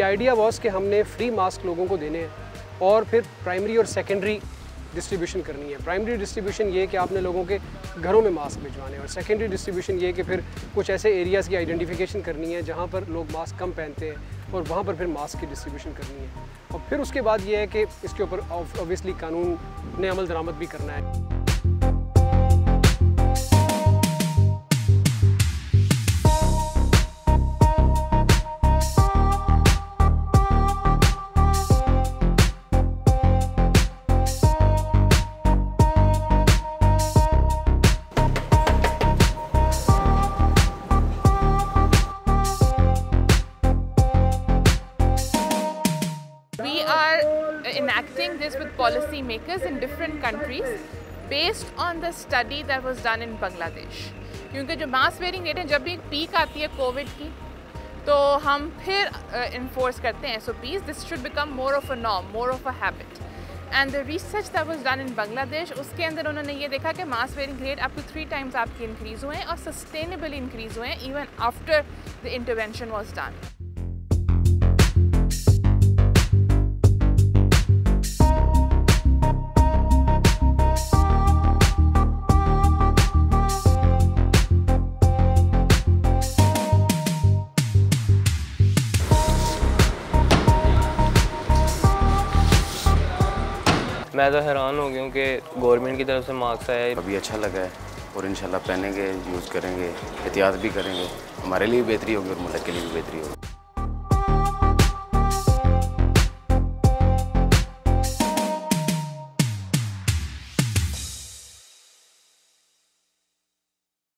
Idea was कि हमने free mask लोगों को देने हैं और फिर प्राइमरी और सेकेंडरी डिस्ट्रीब्यूशन करनी है। प्राइमरी डिस्ट्रीब्यूशन ये कि आपने लोगों के घरों में मास्क भिजवाने और सेकेंडरी डिस्ट्रीब्यूशन ये कि फिर कुछ ऐसे एरियाज़ की आइडेंटिफिकेशन करनी है जहाँ पर लोग मास्क कम पहनते हैं और वहाँ पर फिर मास्क की डिस्ट्रीब्यूशन करनी है। और फिर उसके बाद ये है कि इसके ऊपर ऑब्वियसली कानून ने अमल दरामद भी करना है। This with policymakers in different countries based on the study that was done in Bangladesh. क्योंकि जो मास वेयरिंग रेट है जब भी पीक आती है कोविड की तो हम फिर इन्फोर्स uh, करते हैं ओ please this should become more of a Nom more of a habit and the research that was done in Bangladesh उसके अंदर उन्होंने ये देखा कि mask wearing rate up to three times आपके इंक्रीज़ हुए हैं और सस्टेनेबली इंक्रीज़ हुए हैं even after the intervention was done मैं तो हैरान हो गया हूँ कि गवर्नमेंट की तरफ़ से मार्क्स आया है अभी अच्छा लगा है और इन पहनेंगे, यूज़ करेंगे, एहतियात भी करेंगे। हमारे लिए बेहतरी होगी और मुल्क के लिए भी बेहतरी होगी।